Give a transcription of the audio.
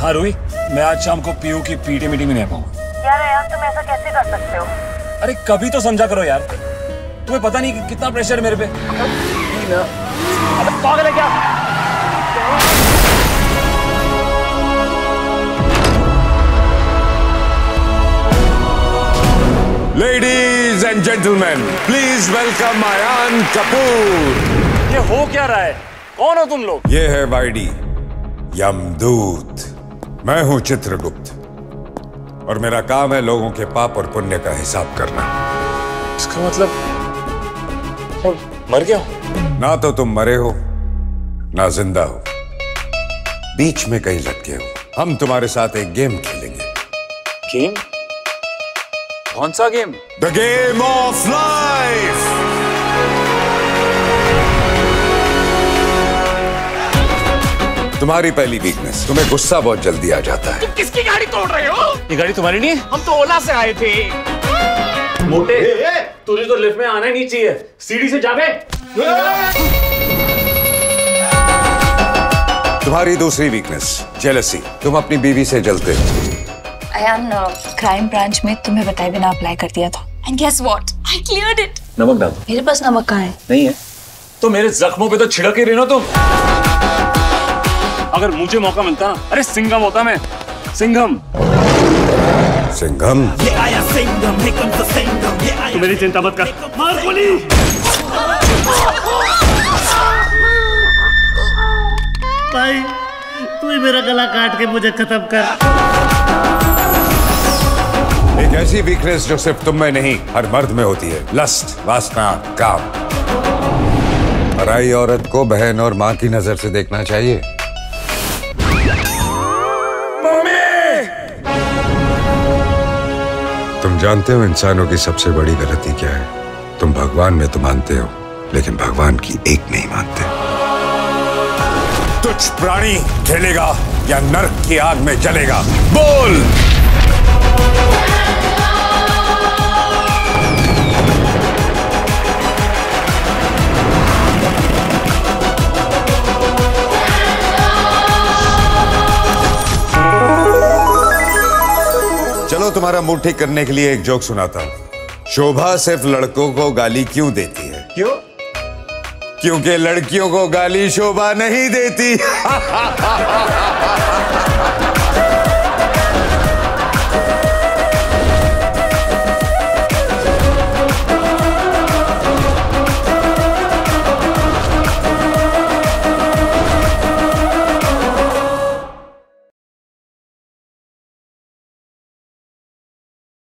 हाँ रूही मैं आज शाम को पीयू की पीटी मीटिंग में नहीं आ पाऊँगा। यार यार तुम ऐसा कैसे कर सकते हो? अरे कभी तो समझा करो यार। तुम्हें पता नहीं कि कितना प्रेशर है मेरे पे। अबे पागल है क्या Ladies and gentlemen, please welcome Ayan Kapoor. ये हो क्या रहा है? कौन हो तुम लोग? ये है वाईडी यमदूत। मैं हूँ चित्रगुप्त। और मेरा काम है लोगों के पाप और पुण्य का हिसाब करना। इसका मतलब मर गया हो? ना तो तुम मरे हो ना ज़िंदा हो। बीच में कहीं लटके हो। हम तुम्हारे साथ एक गेम खेलेंगे। गेम? कौन सा game? The game of life तुम्हारी पहली वीकनेस तुम्हें गुस्सा बहुत जल्दी आ जाता है। तुम किसकी गाड़ी तोड़ रहे हो? ये गाड़ी तुम्हारी नहीं है? हम तो ओला से आए थे। मोटे तुझे तो लिफ्ट में आना ही नहीं चाहिए। सीढ़ी से जावे तुम्हारी दूसरी वीकनेस जेलसी तुम अपनी बीवी से जलते हो। अयान क्राइम ब्रांच में तुम्हें बताए बिना अप्लाई कर दिया था। And guess what I cleared it नमक डाल मेरे पास नमक कहाँ है? नहीं है। तो मेरे जख्मों पे तो छिड़क ही रही ना तुम। अगर मुझे मौका मिलता ना अरे सिंघम होता मैं। सिंघम। सिंघम? तू मेरी चिंता मत कर। मार गोली। भाई तू ही मेरा गला काट के मुझे खत्म कर। एक ऐसी वीकनेस जो सिर्फ़ तुम में नहीं हर मर्द में होती है। लस्ट वासना काम। पराई औरत को बहन और माँ की नज़र से देखना चाहिए। जानते हो इंसानों की सबसे बड़ी गलती क्या है? तुम भगवान में तो मानते हो, लेकिन भगवान की एक नहीं मानते। तुझ प्राणी खेलेगा या नरक की आग में जलेगा। बोल! तुम्हारा मूड ठीक करने के लिए एक जोक सुनाता हूँ। शोभा सिर्फ़ लड़कों को गाली क्यों देती है? क्यों? क्योंकि लड़कियों को गाली शोभा नहीं देती।